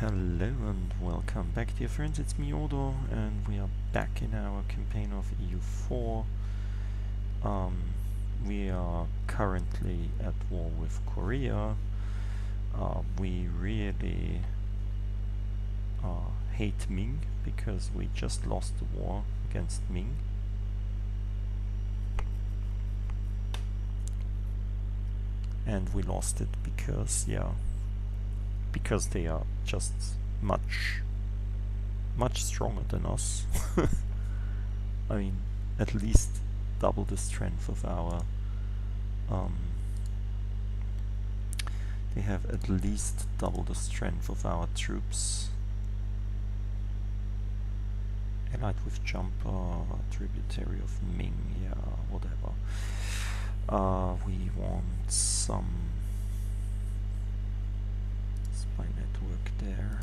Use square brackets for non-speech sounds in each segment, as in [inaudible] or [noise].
Hello and welcome back dear friends, it's me and we are back in our campaign of EU4. Um, we are currently at war with Korea. Uh, we really uh, hate Ming because we just lost the war against Ming. And we lost it because, yeah, because they are just much much stronger than us. [laughs] I mean, at least double the strength of our um, they have at least double the strength of our troops. Allied with Jumper, tributary of Ming, yeah, whatever. Uh, we want some my network there.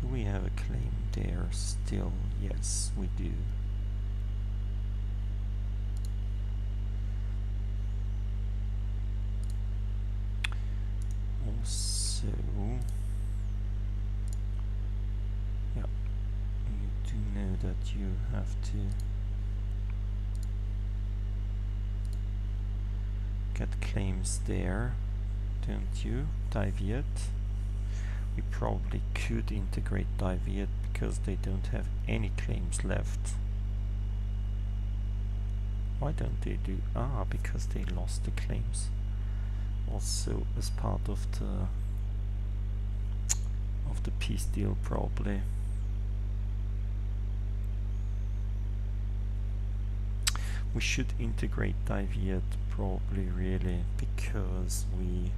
Do we have a claim there still? Yes, we do. Also, yeah, you do know that you have to get claims there don't you? Dai Viet. We probably could integrate Dai Viet because they don't have any claims left. Why don't they do? Ah, because they lost the claims. Also as part of the of the peace deal probably. We should integrate Dai Viet probably really because we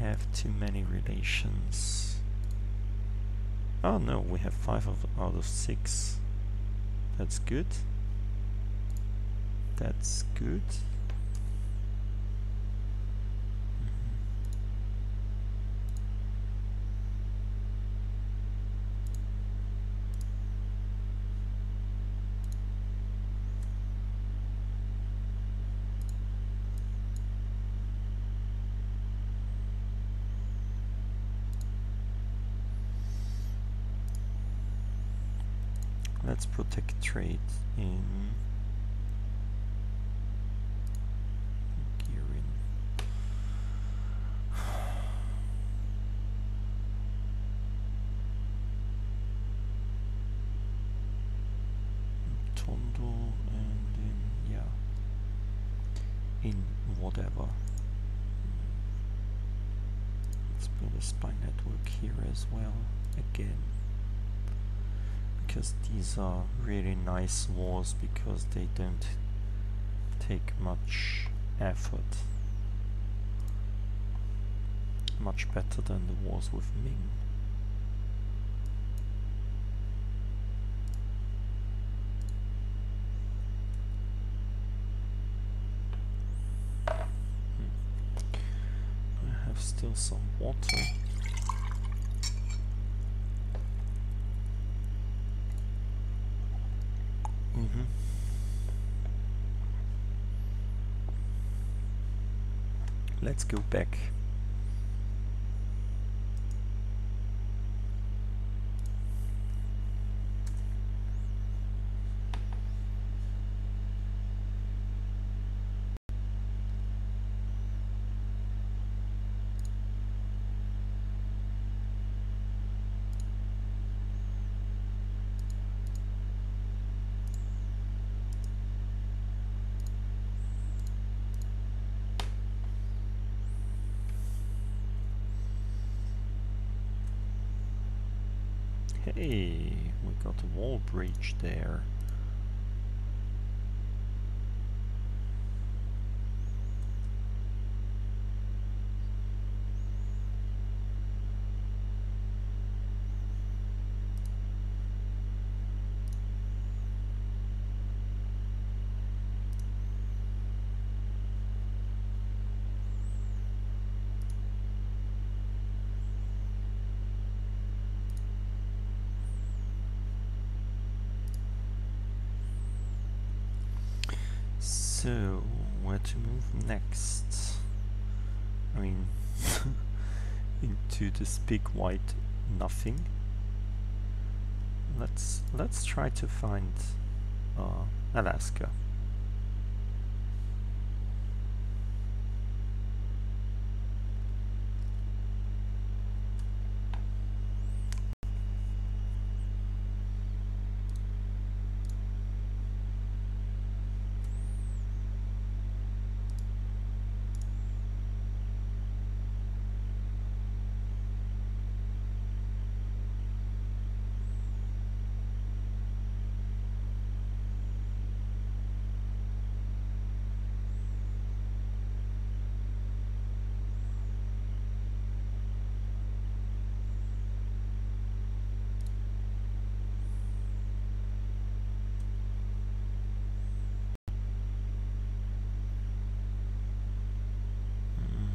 have too many relations. Oh no, we have 5 of, out of 6. That's good. That's good. let's protect trade in Girin. Tondo and in yeah in whatever let's build a spy network here as well again because these are really nice wars because they don't take much effort. Much better than the wars with Ming. Hmm. I have still some water. Mm-hmm. Let's go back. We got a wall breach there. Next? I mean, into this big white nothing. Let's let's try to find uh, Alaska. Mm.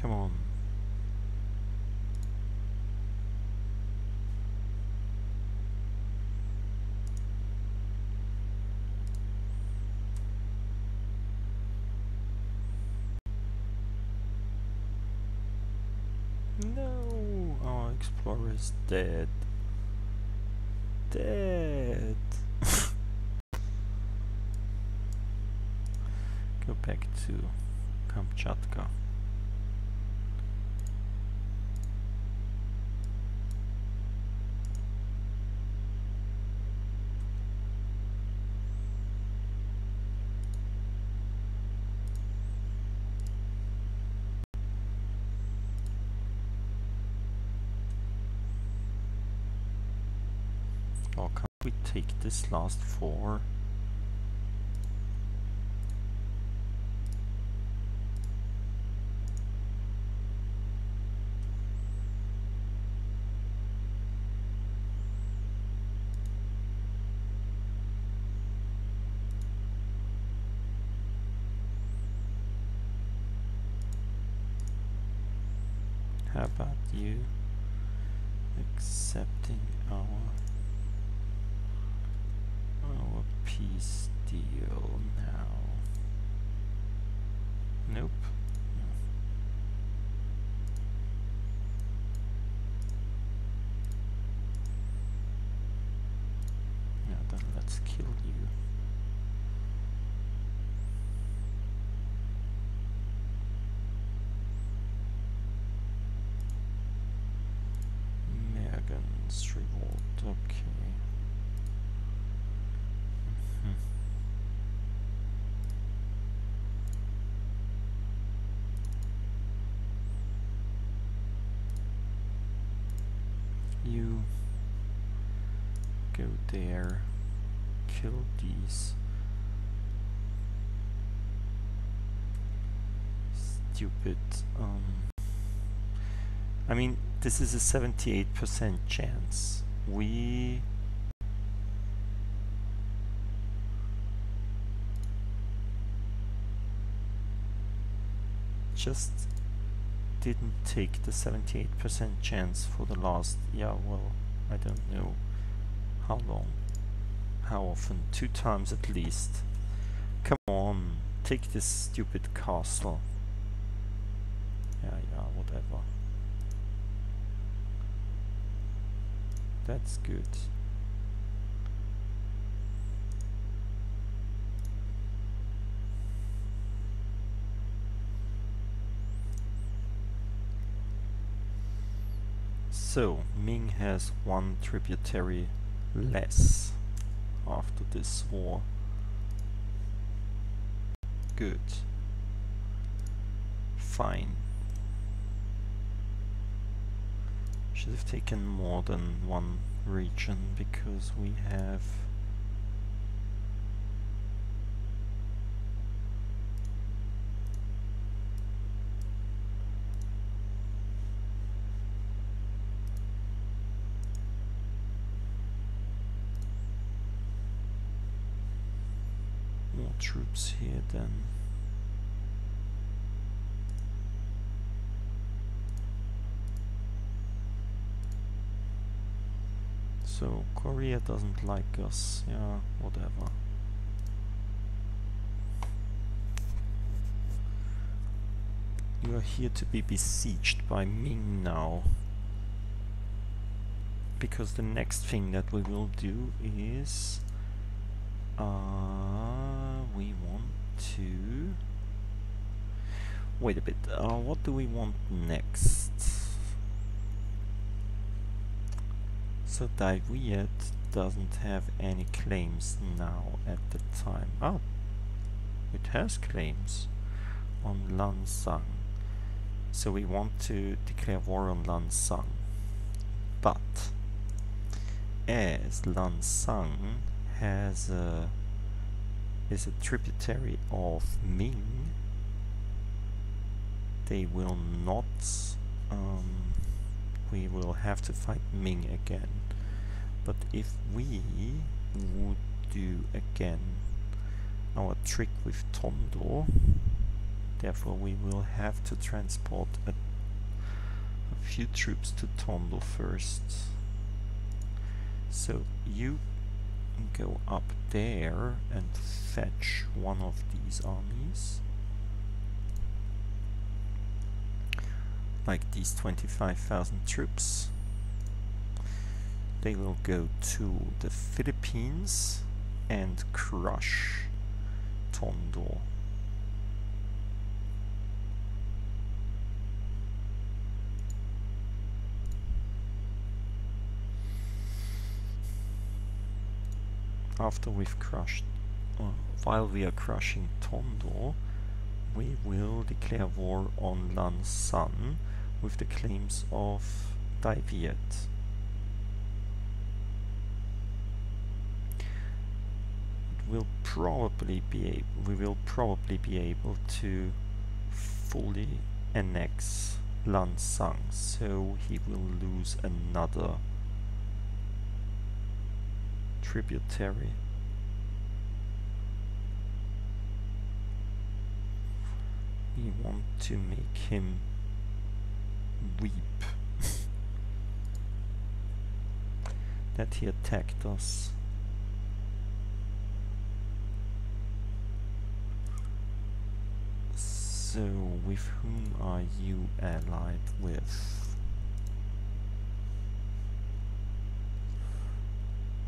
Come on. No, our explorer is dead. Dead. [laughs] Go back to Kamchatka. Or can we take this last four? How about you accepting our our peace deal now? Nope. Yeah, then let's kill you. Megan's revolt, okay. Mhm. You go there, kill these stupid um I mean this is a 78% chance. We just didn't take the 78% chance for the last yeah well I don't know how long how often two times at least. Come on take this stupid castle. Yeah yeah whatever that's good So, Ming has one tributary less after this war. Good. Fine. Should have taken more than one region because we have more troops here then. So Korea doesn't like us. Yeah, whatever. You are here to be besieged by Ming now. Because the next thing that we will do is... Uh, we want to... Wait a bit, uh, what do we want next? So Dai Viet doesn't have any claims now at the time. Oh, it has claims on Lansang. So we want to declare war on Lansang. But as Lansang has a is a tributary of Ming, they will not um, we will have to fight Ming again. But if we would do again our trick with Tondo, Therefore we will have to transport a, a few troops to Tondo first. So you go up there and fetch one of these armies. Like these 25,000 troops. They will go to the Philippines and crush Tondo. after we've crushed, uh, while we are crushing Tondo, we will declare war on Lan San with the claims of Dai Viet. will probably be able, we will probably be able to fully annex Lan Sang, so he will lose another tributary. We want to make him weep [laughs] that he attacked us. So, with whom are you allied with?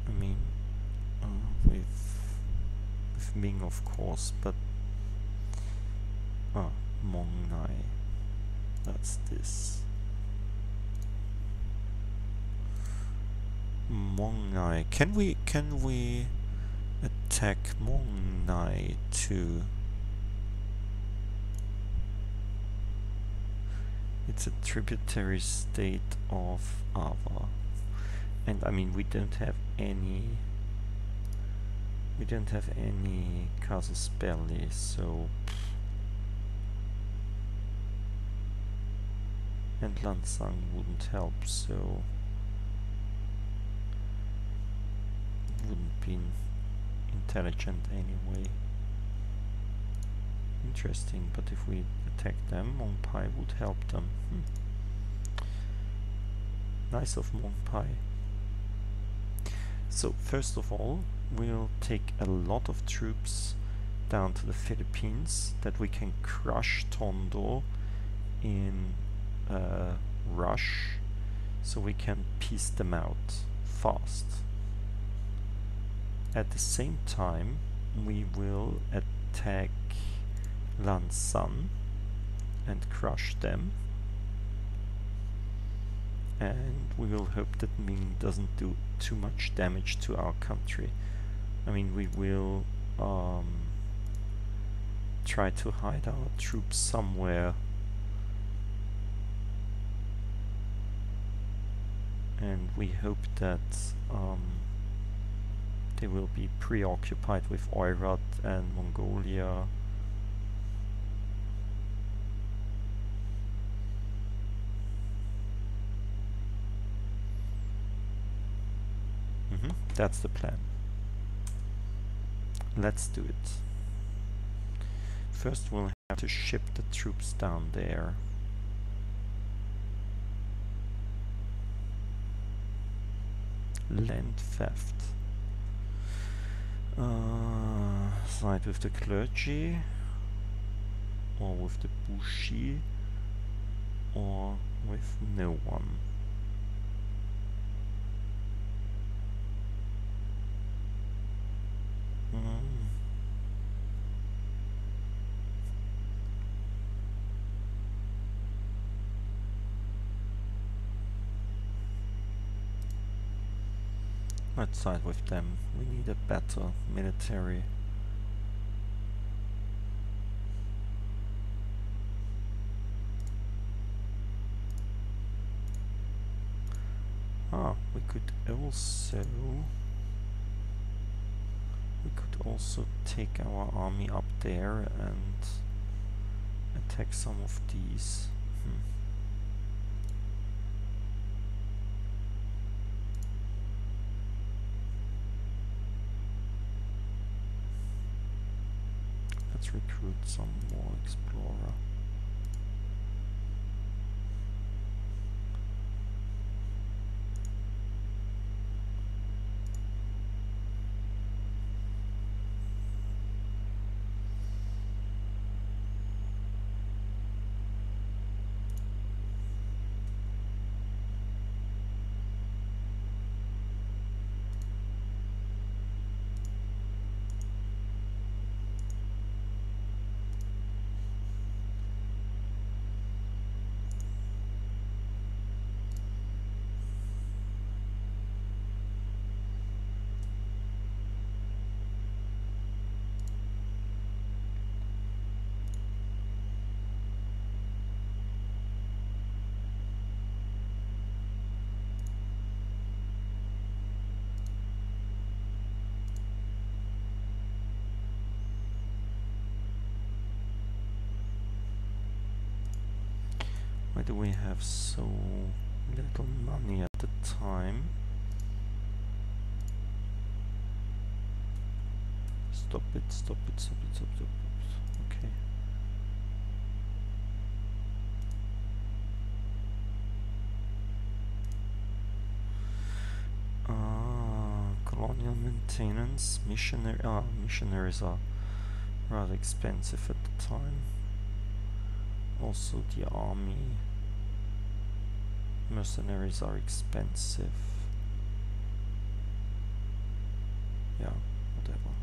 I mean, uh, with with Ming, of course, but ah, Mong Nai. That's this. Mong Nai. Can we can we attack Mong Nai too? It's a tributary state of Ava and I mean we don't have any we don't have any casus belli so and Lansang wouldn't help so wouldn't be intelligent anyway. Interesting but if we attack them Mongpai would help them. Hmm. nice of Mongpai so first of all, we'll take a lot of troops down to the Philippines that we can crush Tondo in uh, rush so we can piece them out fast. At the same time, we will attack Lan San and crush them and we will hope that Ming doesn't do too much damage to our country. I mean, we will um, try to hide our troops somewhere and we hope that um, they will be preoccupied with Oirat and Mongolia That's the plan. Let's do it. First we'll have to ship the troops down there. Land theft. Uh, side with the clergy or with the bushi or with no one. Mm. Let's side with them. We need a better military. Ah, we could also we could also take our army up there and attack some of these. Hmm. Let's recruit some more explorer. Do we have so little money at the time? Stop it, stop it, stop it, stop it, stop it. Okay. Ah, colonial maintenance, missionary. Ah, missionaries are rather expensive at the time also the army mercenaries are expensive. Yeah whatever.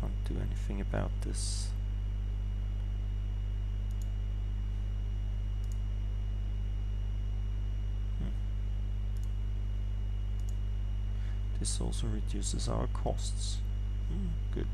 Can't do anything about this. Hmm. this also reduces our costs. Hmm, good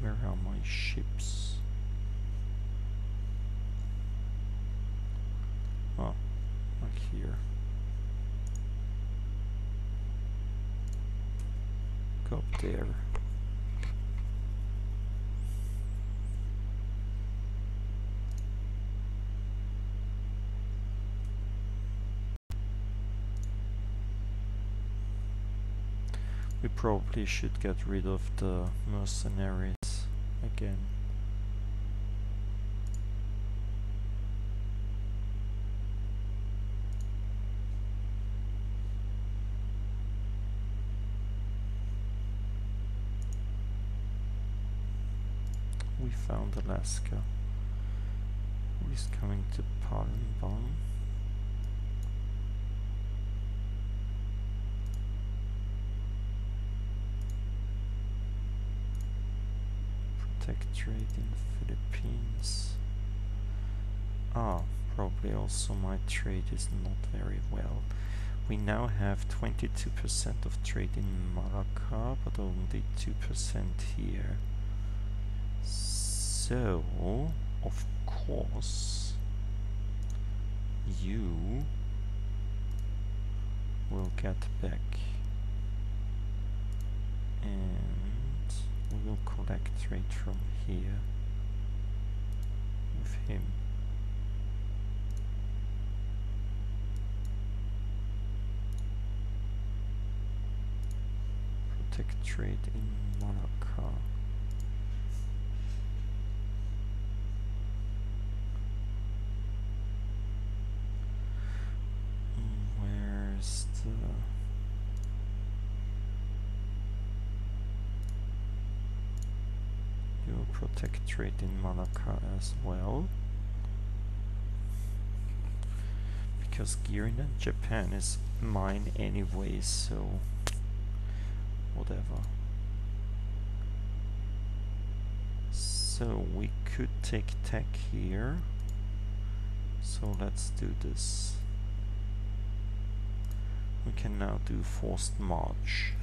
Where are my ships? Oh, like here. Go up there. We probably should get rid of the mercenaries again. We found Alaska. Who is coming to Palembang? Protectorate in Philippines. Ah, probably also my trade is not very well. We now have 22% of trade in Malacca, but only 2% here. So, of course, you will get back and we will collect trade from here with him. Protectorate in Malacca. Your protectorate in Malacca as well? Because Girin and Japan is mine anyway, so whatever. So we could take tech here. So let's do this. We can now do forced march.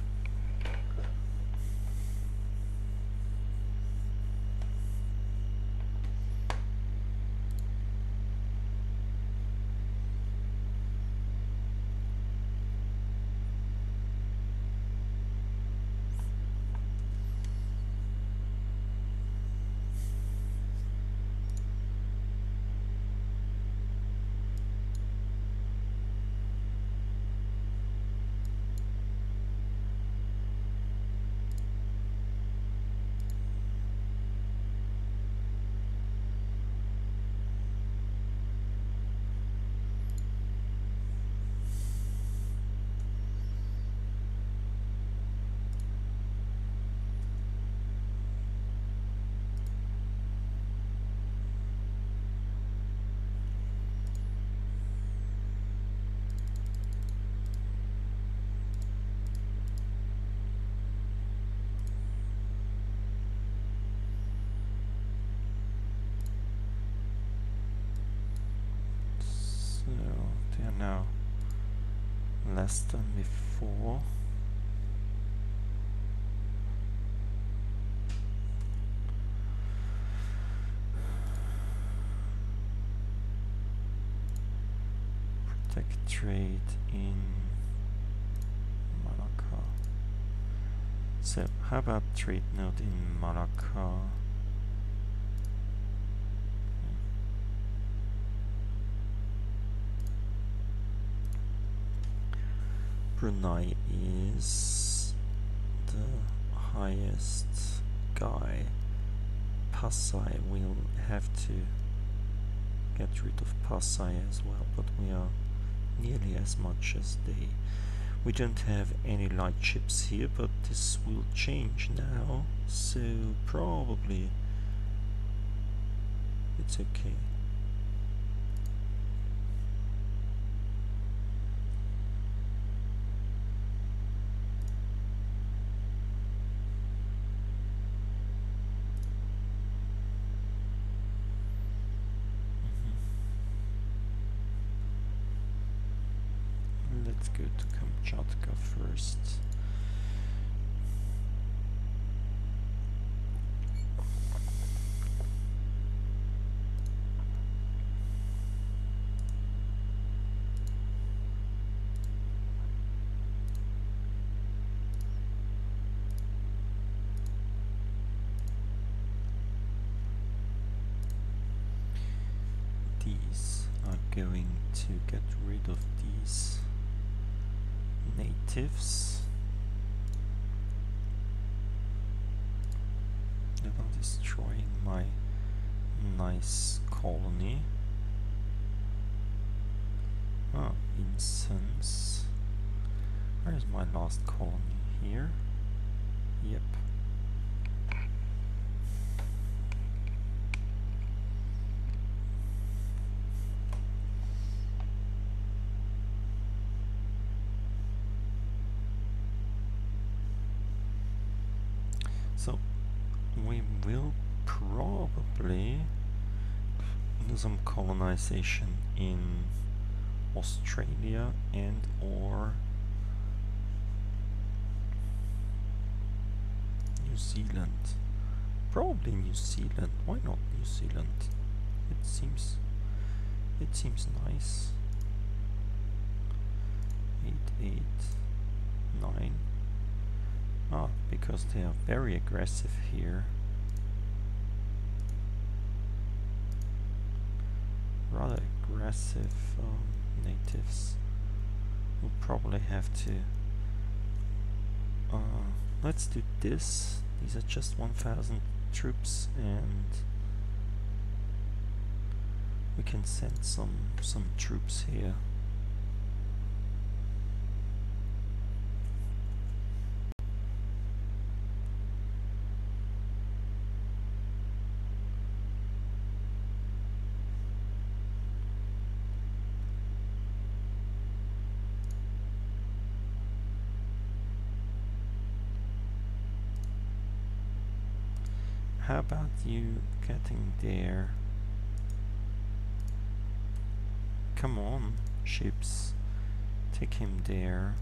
They are now less than before. Protect trade in Malacca. So how about trade node in Malacca? Brunei is the highest guy. Pasai will have to get rid of Pasai as well, but we are nearly as much as they. We don't have any light ships here, but this will change now, so probably it's okay. Let's go to Kamchatka first. They're not destroying my nice colony. Ah, incense. Where's my last colony? Here? Yep. Will probably do some colonization in Australia and or New Zealand. Probably New Zealand. Why not New Zealand? It seems it seems nice. Eight eight nine. Ah, because they are very aggressive here. Rather aggressive um, natives. We'll probably have to... Uh, let's do this. These are just 1,000 troops and we can send some some troops here. How about you getting there? Come on, ships. Take him there.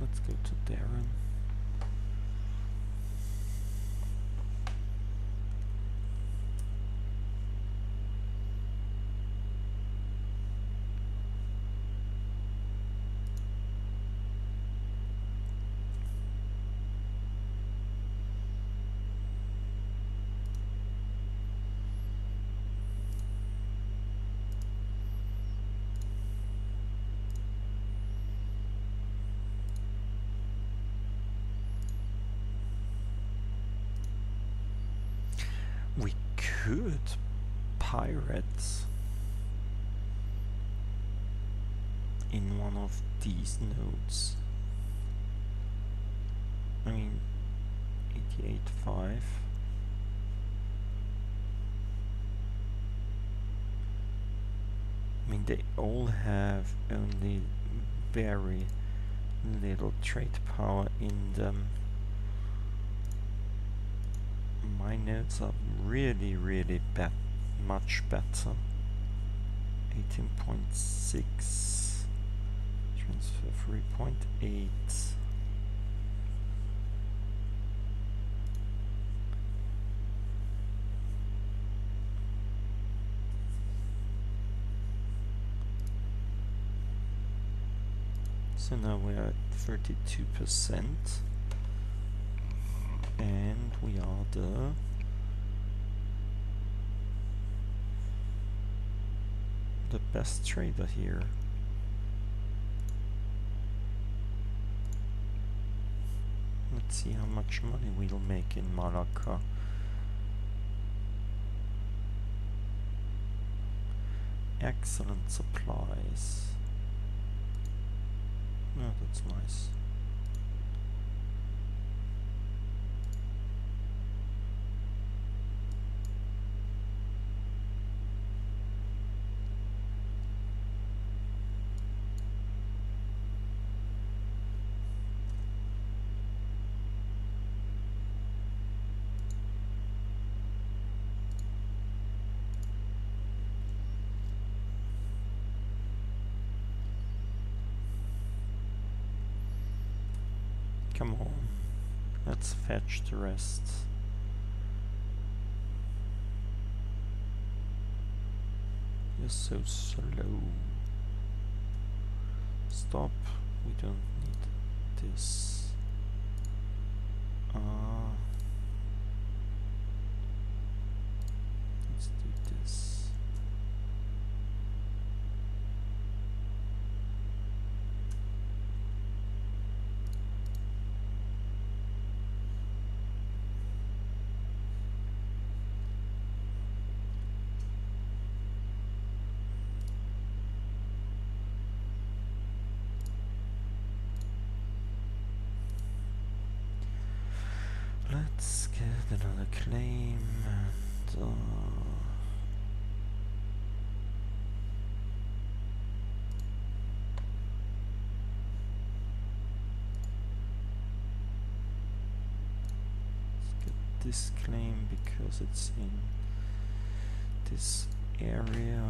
Let's go to Darren. We could pirate in one of these nodes. I mean, 88.5. I mean, they all have only very little trade power in them my notes are really really bad much better 18.6 transfer 3.8 so now we're at 32 percent. And we are the the best trader here. Let's see how much money we'll make in Malacca. Excellent supplies. Oh, that's nice. Come on, let's the rest. You're so slow. Stop, we don't need this. Uh, this claim because it's in this area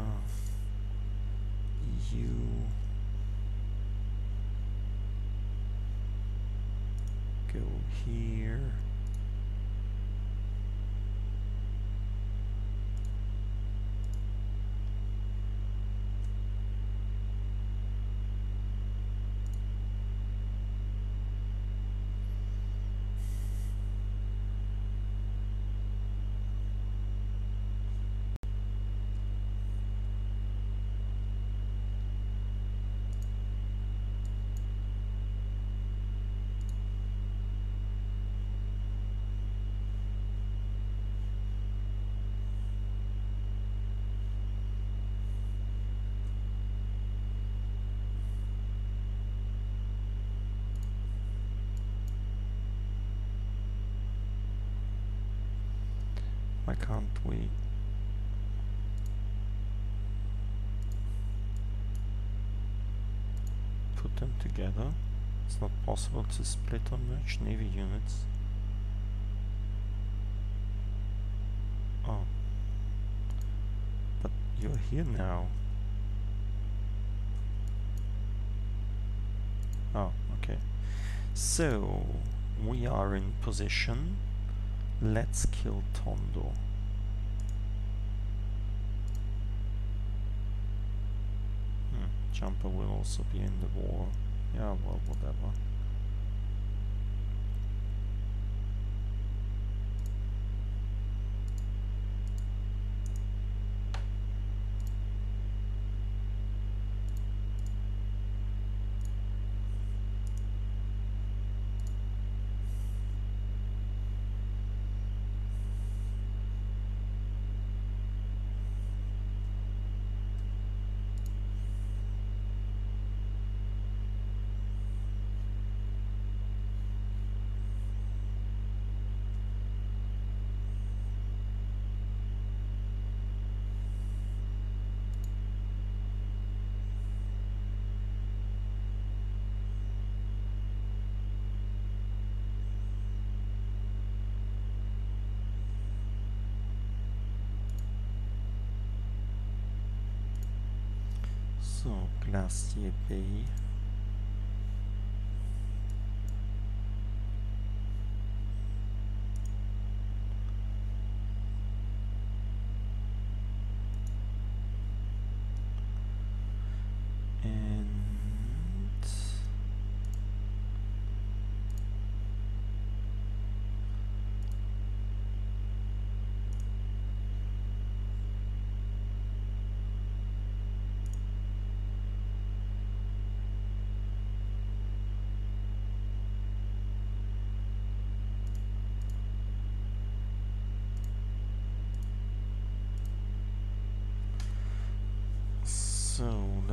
you go here Why can't we? Put them together. It's not possible to split or merge Navy units. Oh. But you're here now. Oh, okay. So, we are in position. Let's kill Tondo. Hmm, Jumper will also be in the war. Yeah, well, whatever. So, Glacier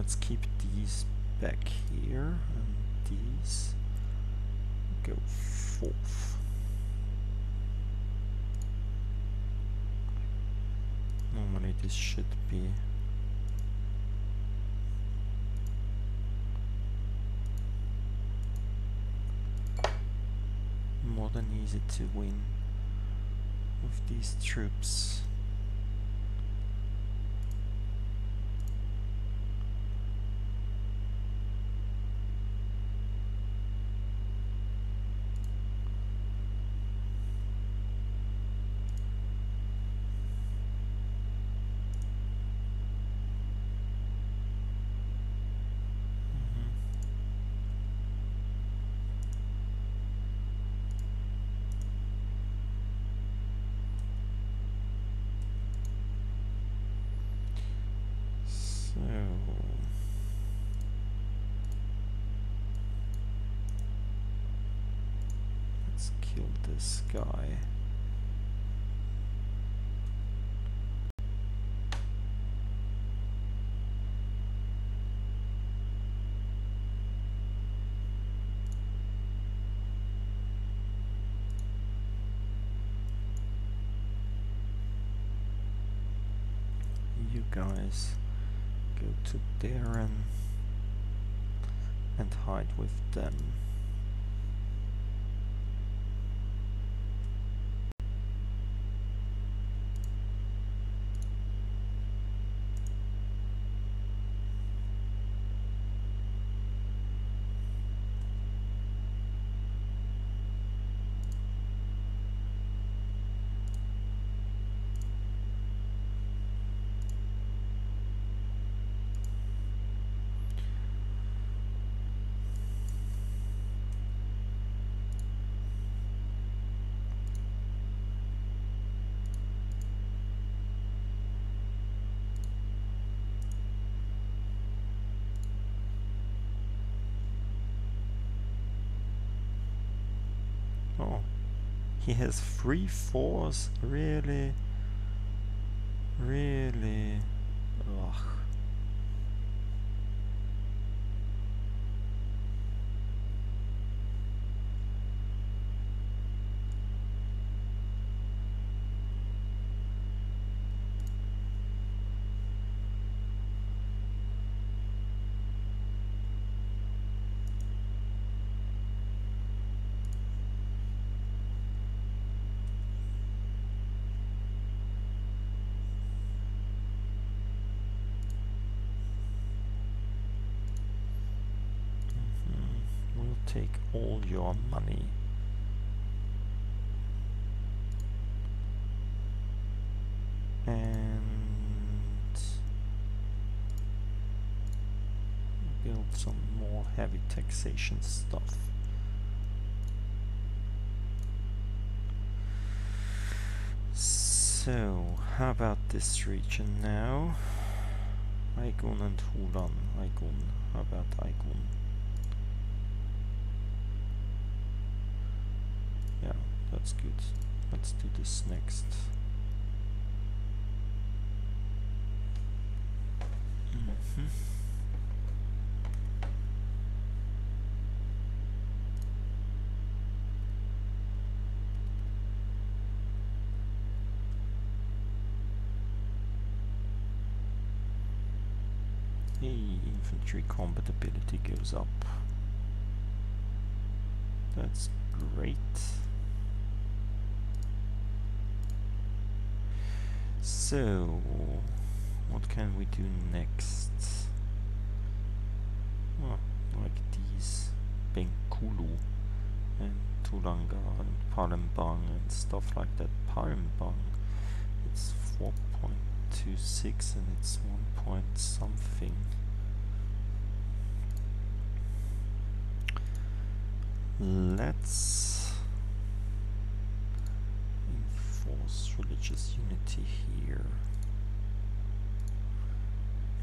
let's keep these back here and these go forth. Normally this should be more than easy to win with these troops. Kill this guy. You guys go to Darren and hide with them. He has three fours? Really? Really? Ugh. Your money. And build some more heavy taxation stuff. So, how about this region now? Aigun and Hulan. Aigun. How about Aigun? Yeah, that's good. Let's do this next. Mhm. Hey, infantry combat ability goes up. That's great. So, what can we do next? Oh, like these Benkulu and Tulanga and Palembang and stuff like that. Palembang, it's 4.26 and it's 1 point something. Let's religious unity here.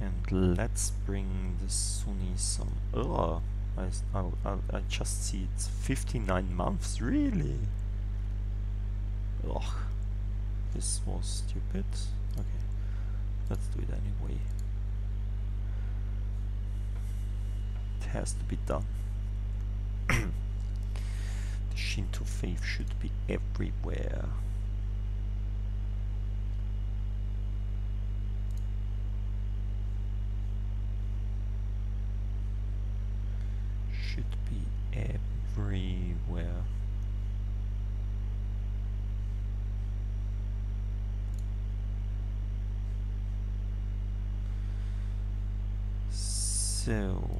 And let's bring the Sunni oh, some. Ugh! I just see it's 59 months, really? Ugh. This was stupid. Okay, let's do it anyway. It has to be done. [coughs] the Shinto faith should be everywhere. Everywhere. So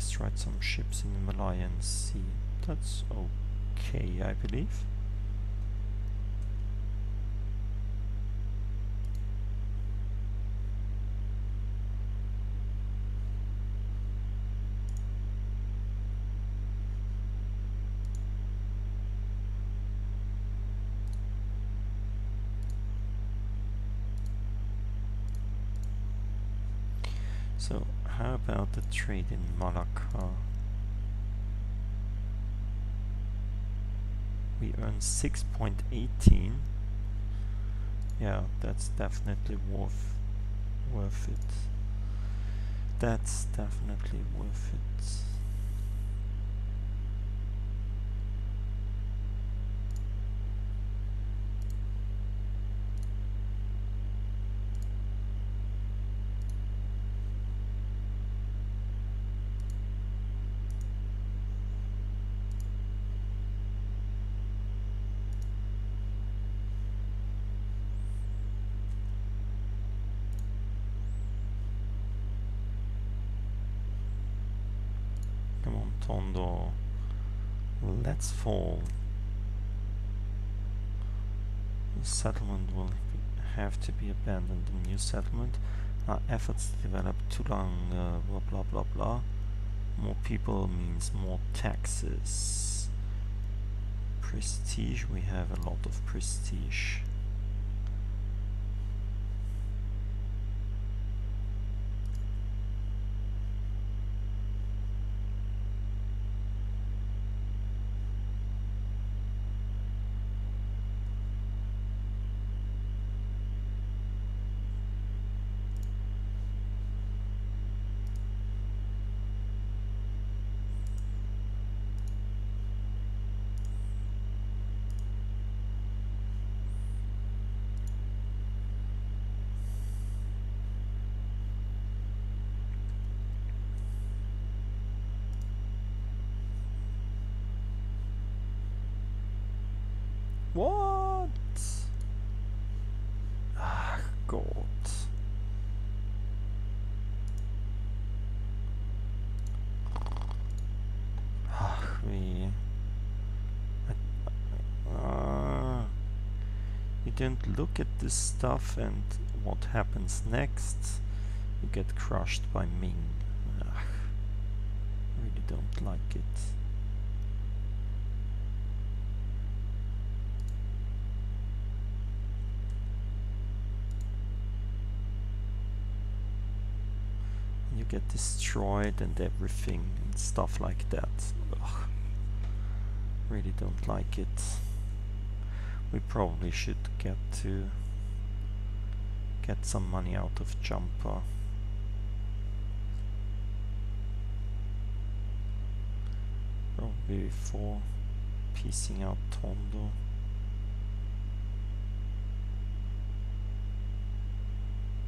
destroyed some ships in the Malayan Sea. That's okay, I believe. About the trade in Malacca? We earn 6.18. Yeah, that's definitely worth worth it. That's definitely worth it. Tondo. Let's fall. The settlement will have to be abandoned. The new settlement. Our efforts to develop Tulang, uh, blah blah blah blah. More people means more taxes. Prestige, we have a lot of prestige. Don't look at this stuff and what happens next, you get crushed by Ming. Ah, really don't like it. you get destroyed and everything and stuff like that. Ugh. Really don't like it. We probably should get to get some money out of Jumper. Probably before piecing out Tondo.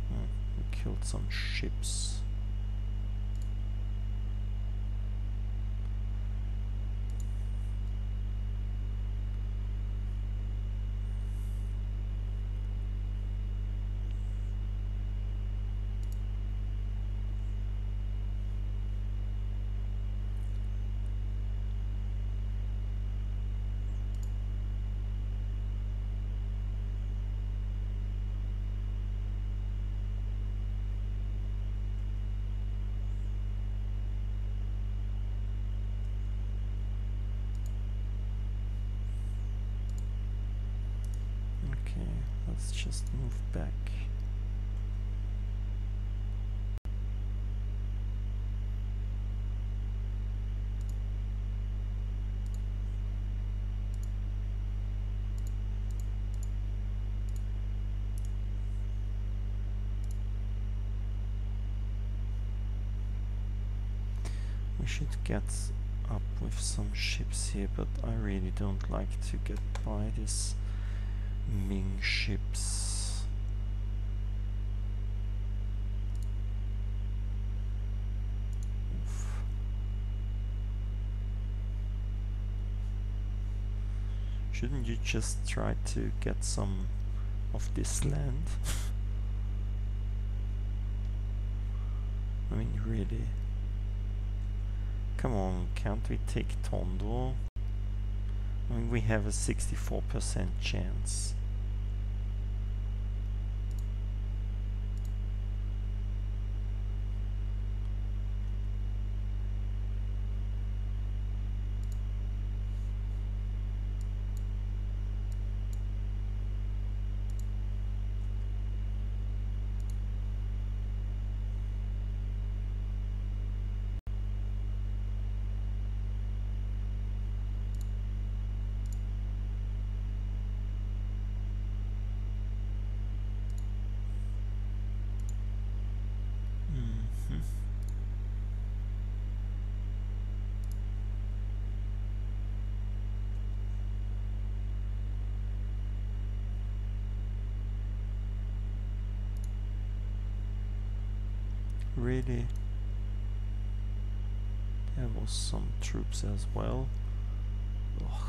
Hmm, we killed some ships. Let's just move back. We should get up with some ships here, but I really don't like to get by this Ming ships. Oof. Shouldn't you just try to get some of this land? [laughs] I mean, really. Come on, can't we take Tondo? I mean, we have a 64% chance. Really? There was some troops as well. Ugh.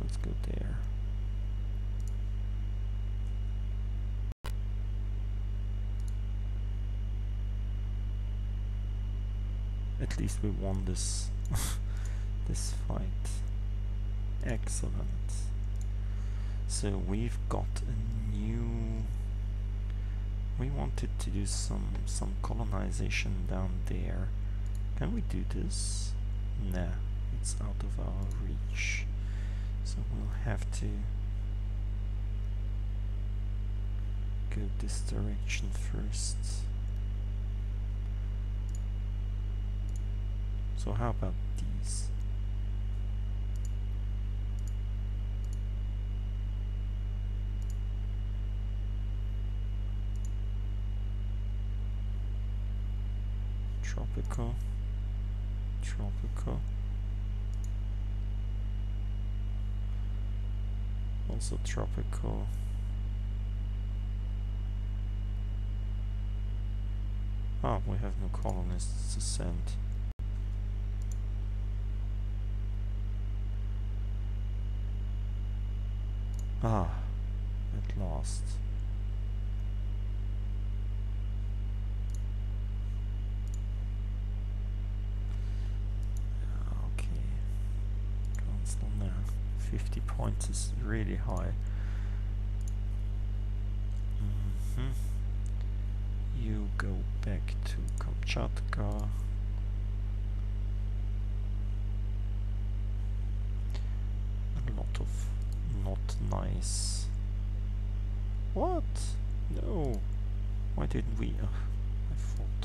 Let's go there. At least we won this [laughs] this fight. Excellent. So we've got a new we wanted to do some some colonization down there. Can we do this? Nah, it's out of our reach. So we'll have to go this direction first. So how about these? Tropical. Tropical. Also tropical. Ah, we have no colonists to send. Ah, at last. Okay. Cancel now. 50 points is really high. Mm -hmm. You go back to Kamchatka. A lot of not nice. What? No. Why didn't we? Uh, I thought.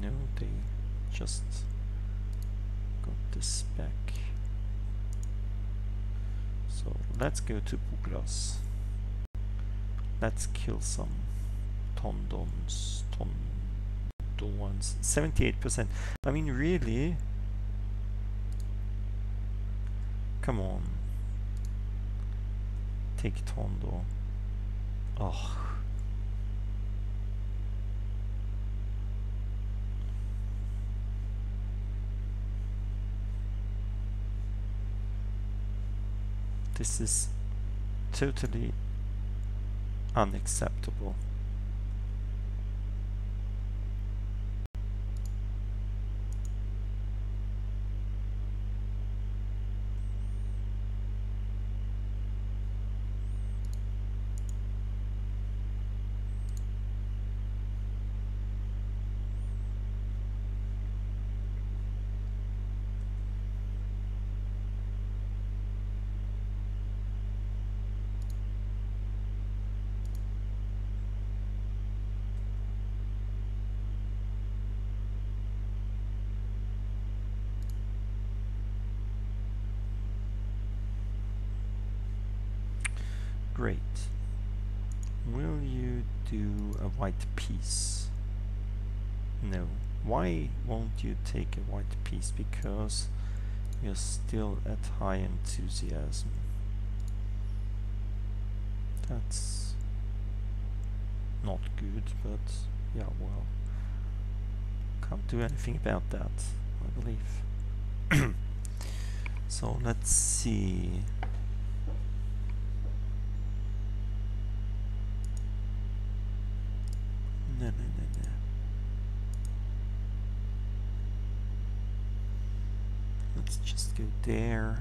No, they just got this back. So let's go to Buglas. Let's kill some Tondons. Ton ones. 78%. I mean, really? Come on. Take Tondo. Oh. This is totally unacceptable. Great. Will you do a white peace? No. Why won't you take a white peace? Because you're still at high enthusiasm. That's not good, but yeah, well. Can't do anything about that, I believe. [clears throat] so let's see. No, no, no, no. Let's just go there.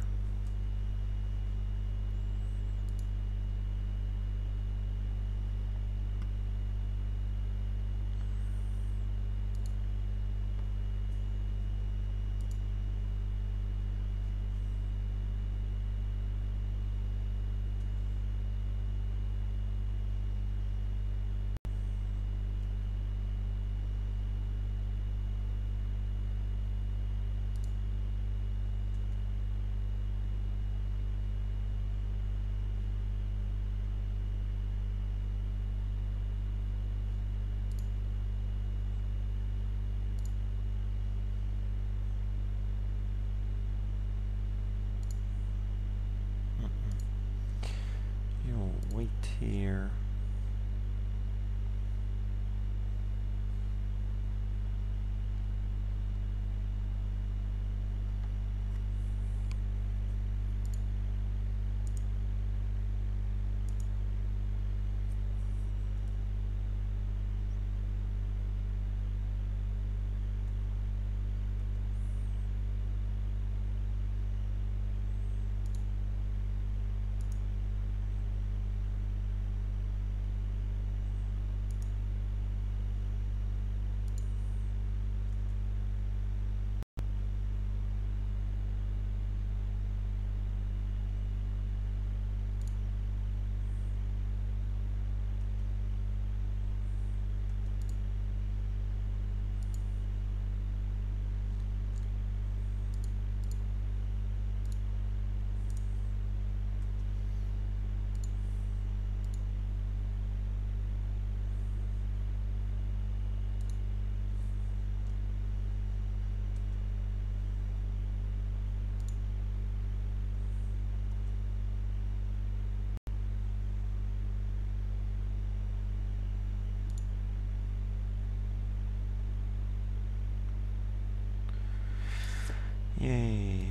Yay.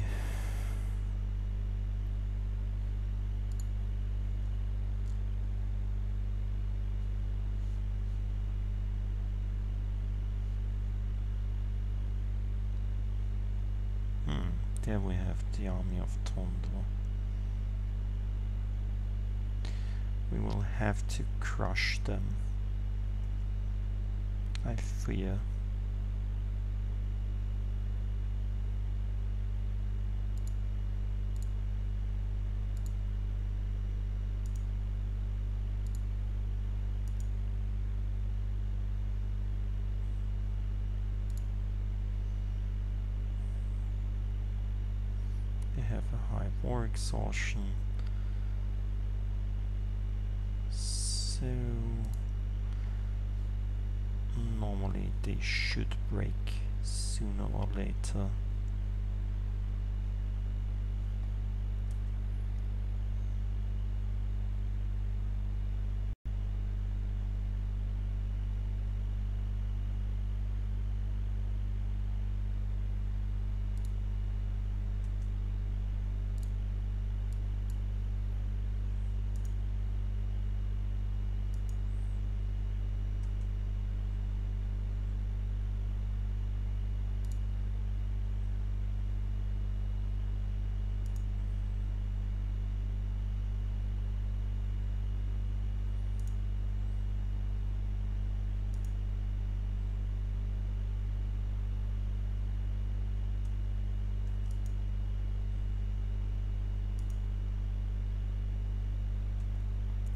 Hmm, there we have the army of Tondo. We will have to crush them. I fear. They have a high war exhaustion. So normally they should break sooner or later.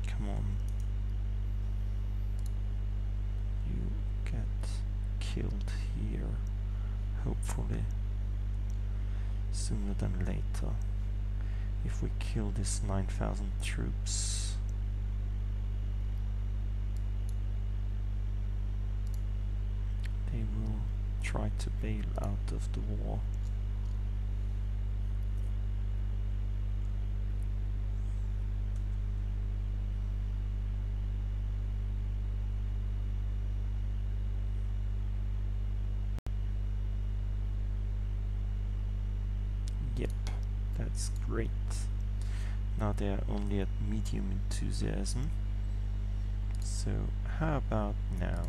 Come on. You get killed here, hopefully. Sooner than later. If we kill this 9,000 troops. They will try to bail out of the war. Now they are only at medium enthusiasm. So how about now?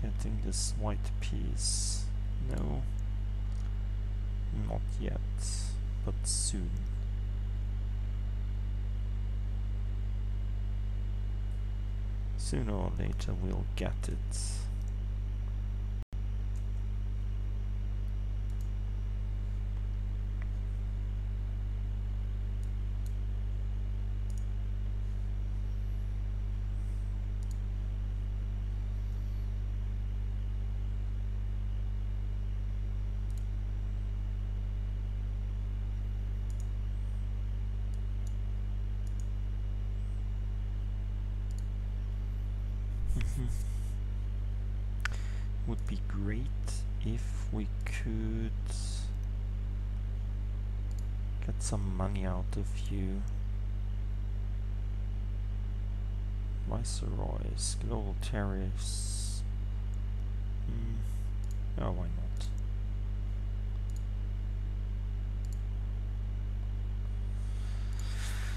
Getting this white peace. No, not yet, but soon. Sooner or later we'll get it. Mhm. Would be great if could get some money out of you. Viceroys, global tariffs. Mm. Oh, why not?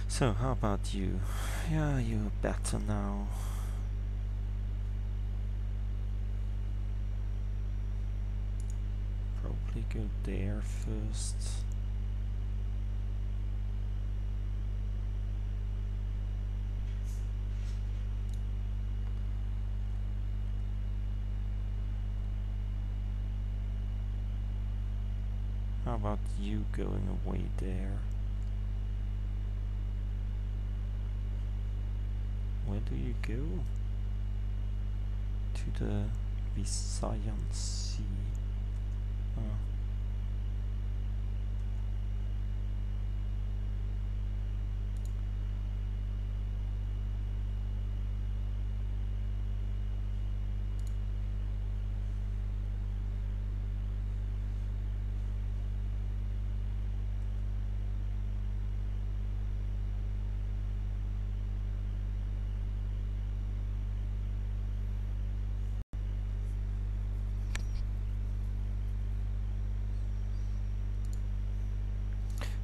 So, how about you? Yeah, you're better now. Go there first. How about you going away there? Where do you go? To the Visayan Sea. Oh.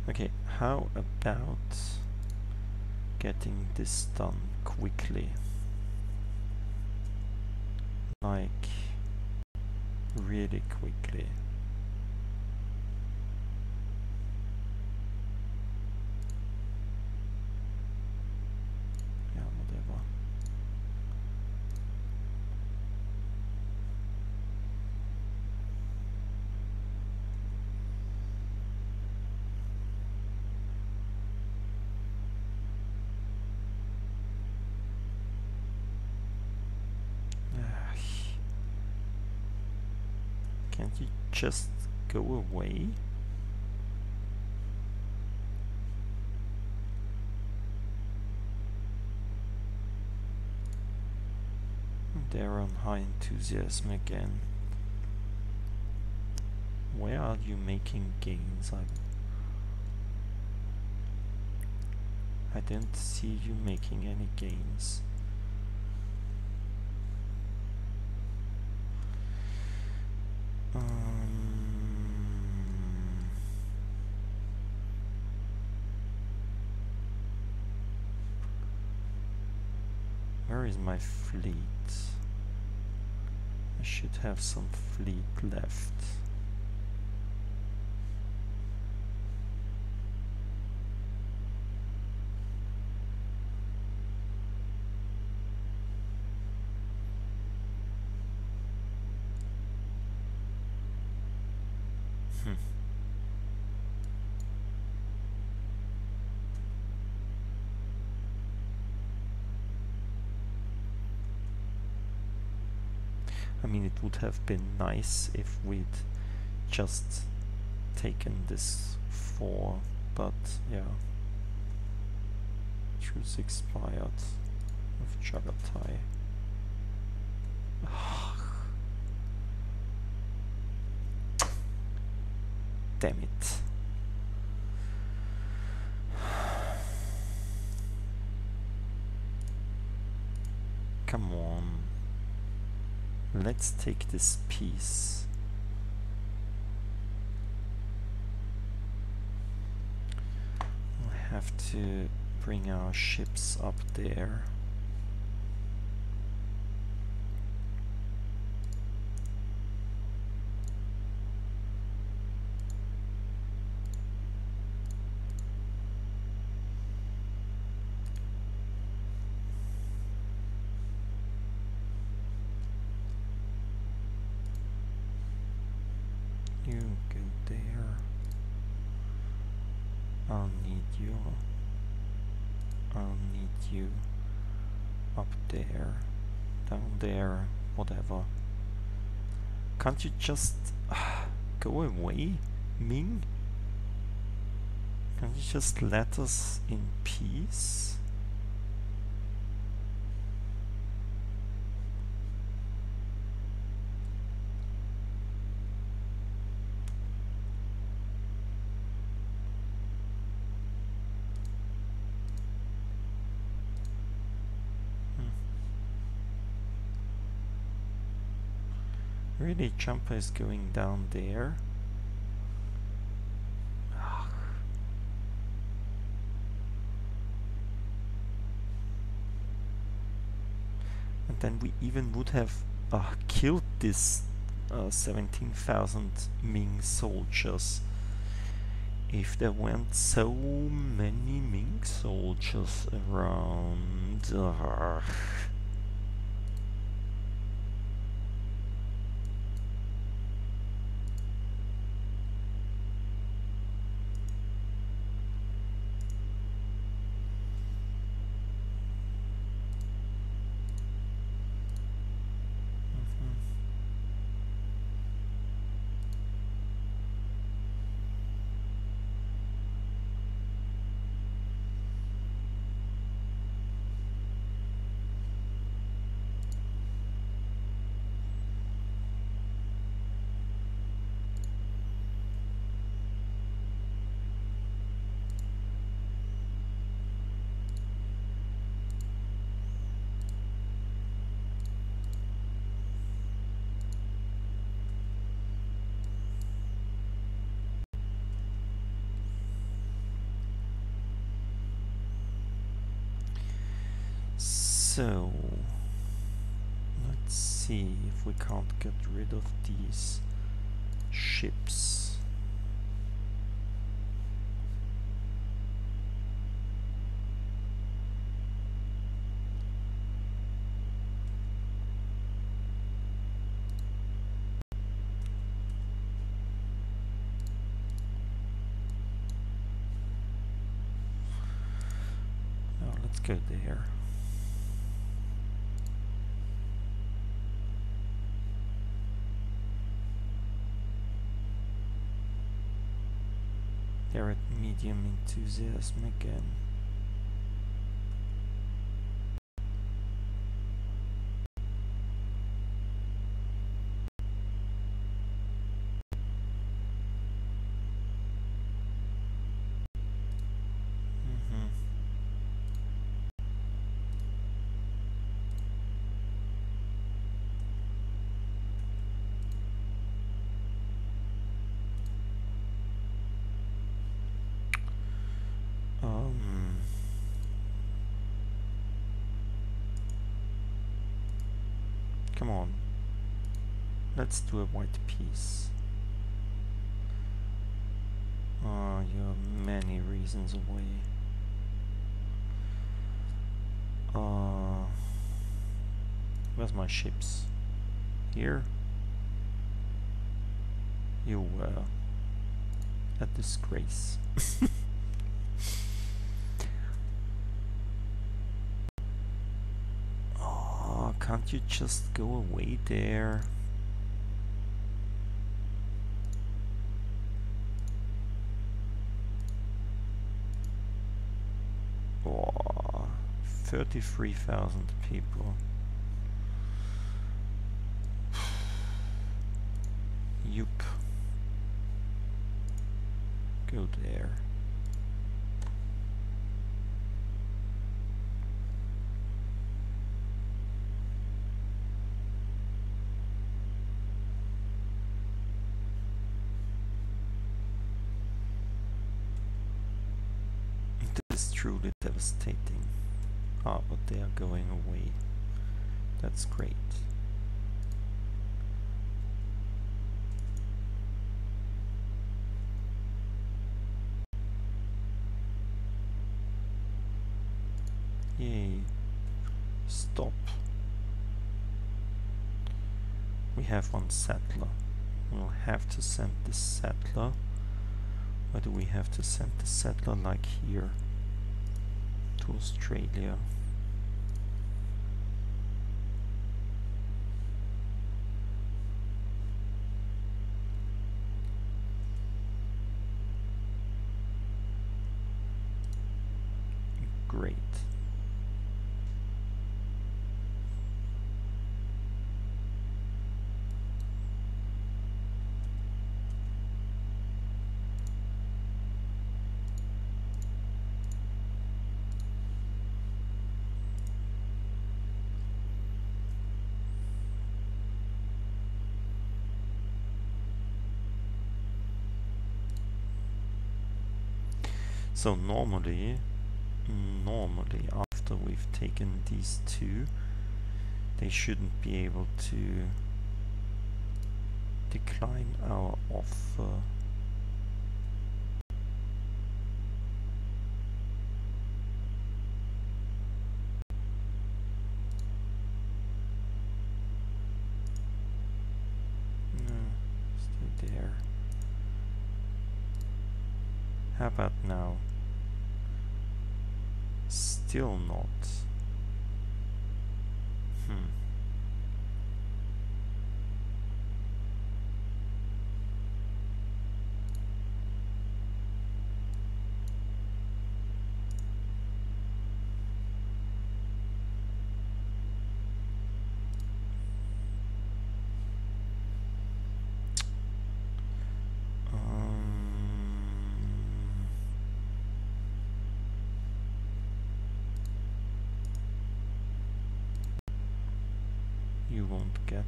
Okay, how about getting this done quickly? Like, really quickly. Yeah, whatever. Ah, Can't you just go away? They're on high enthusiasm again. Where are you making gains? I I don't see you making any gains. Um, where is my fleet? I should have some fleet left. Hmm. I mean, it would have been nice if we'd just taken this four, but yeah. Truce expired with Chagatai. [sighs] Damn it. [sighs] Come on. Let's take this peace. We'll have to bring our ships up there. You go there. I'll need you. I'll need you up there, down there, whatever. Can't you just [sighs] go away, Ming? Can't you just let us in peace? Hmm. Really, Jumper is going down there. And then we even would have uh, killed this uh, 17,000 Ming soldiers if there weren't so many Ming soldiers around. Uh, They're at medium enthusiasm again. Mhm. Um, come on. Do a white peace. Oh, you're many reasons away. Uh, where's my ships? Here? You were a disgrace. [laughs] Oh, can't you just go away there? Oh, 33,000 people. Yup. Go there. Truly devastating. They are going away. That's great. Yay. Stop. We have one settler. We'll have to send the settler. Where do we have to send the settler? Like here. To Australia. So normally, normally after we've taken these two, they shouldn't be able to decline our offer.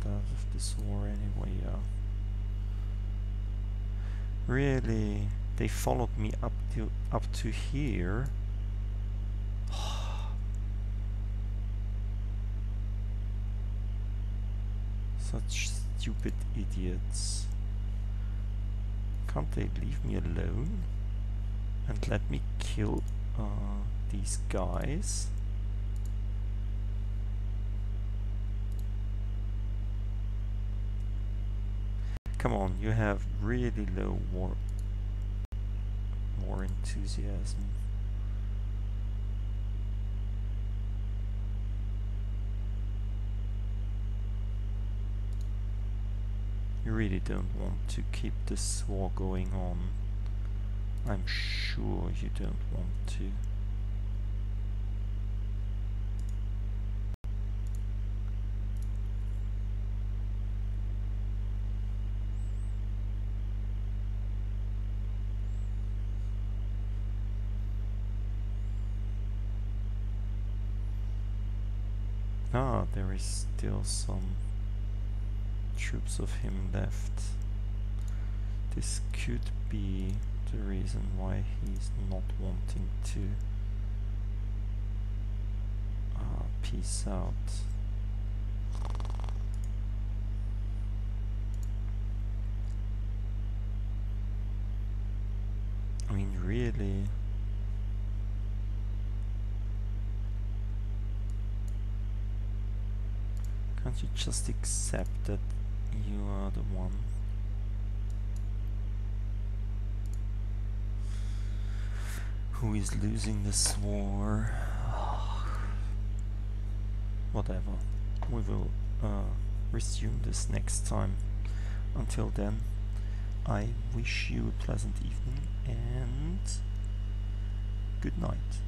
Of this war anyway, yeah. Really? They followed me up to up to here? [sighs] Such stupid idiots. Can't they leave me alone? And let me kill uh, these guys? Come on, you have really low war war enthusiasm. You really don't want to keep this war going on. I'm sure you don't want to. Still some troops of him left. This could be the reason why he's not wanting to uh, peace out. I mean, really. Can't you just accept that you are the one? Who is losing this war? [sighs] Whatever. We will uh, resume this next time. Until then, I wish you a pleasant evening and good night.